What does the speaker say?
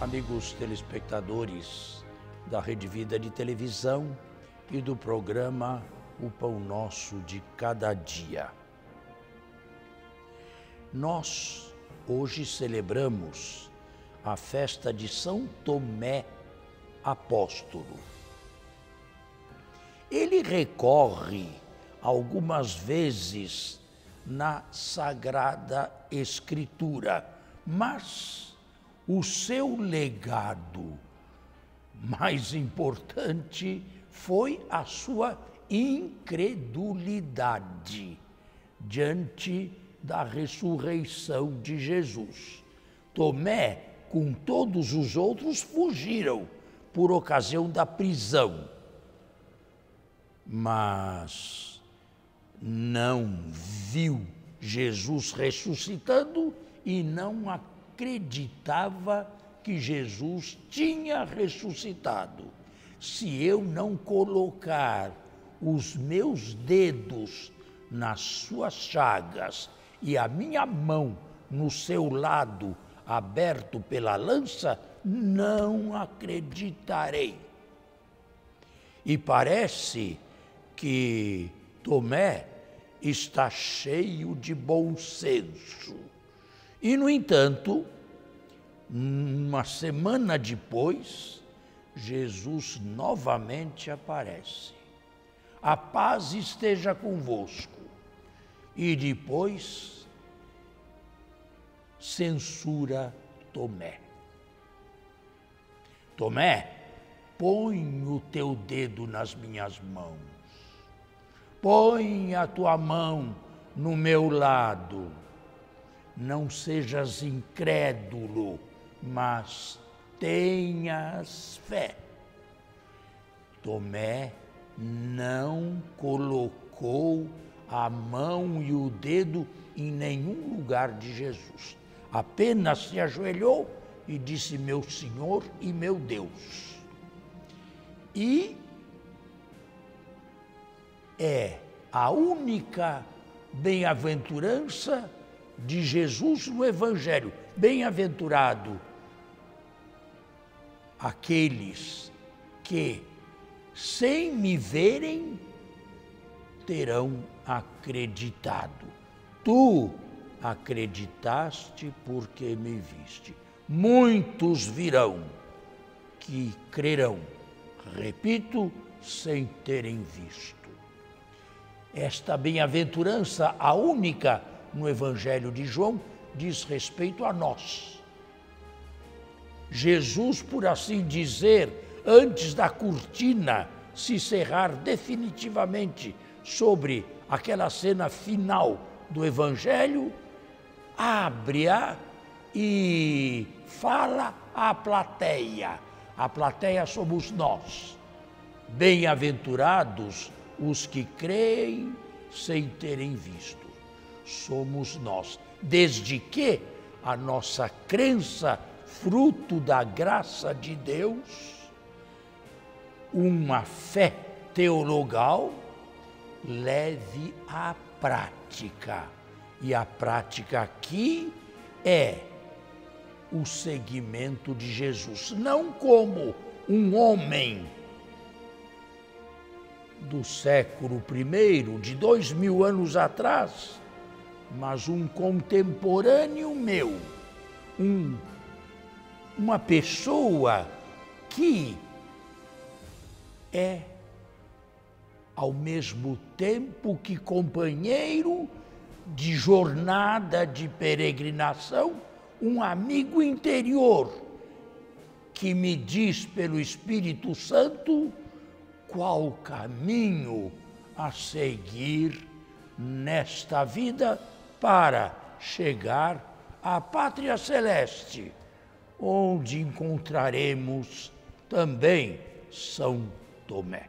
amigos telespectadores da Rede Vida de Televisão e do programa O Pão Nosso de Cada Dia. Nós hoje celebramos a festa de São Tomé Apóstolo. Ele recorre algumas vezes na Sagrada Escritura, mas o seu legado mais importante foi a sua incredulidade diante da ressurreição de Jesus. Tomé, com todos os outros, fugiram por ocasião da prisão. Mas não viu Jesus ressuscitando e não acreditava que Jesus tinha ressuscitado. Se eu não colocar os meus dedos nas suas chagas e a minha mão no seu lado aberto pela lança, não acreditarei. E parece que Tomé está cheio de bom senso. E, no entanto, uma semana depois, Jesus novamente aparece. A paz esteja convosco. E depois, censura Tomé. Tomé, põe o teu dedo nas minhas mãos. Põe a tua mão no meu lado. Não sejas incrédulo, mas tenhas fé. Tomé não colocou a mão e o dedo em nenhum lugar de Jesus. Apenas se ajoelhou e disse: Meu Senhor e meu Deus. E é a única bem-aventurança de Jesus no Evangelho. Bem-aventurado aqueles que, sem me verem, terão acreditado. Tu acreditaste porque me viste. Muitos virão que crerão, repito, sem terem visto. Esta bem-aventurança, a única no Evangelho de João, diz respeito a nós. Jesus, por assim dizer, antes da cortina se cerrar definitivamente sobre aquela cena final do Evangelho, abre-a e fala à plateia. A plateia somos nós. Bem-aventurados os que creem sem terem visto. Somos nós. Desde que a nossa crença, fruto da graça de Deus, uma fé teologal, leve à prática. E a prática aqui é o seguimento de Jesus, não como um homem do século I, de dois mil anos atrás, mas um contemporâneo meu, um, uma pessoa que é ao mesmo tempo que companheiro de jornada de peregrinação, um amigo interior que me diz pelo Espírito Santo qual caminho a seguir nesta vida para chegar à pátria celeste, onde encontraremos também São Tomé.